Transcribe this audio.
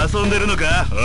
遊んでるのか？おい。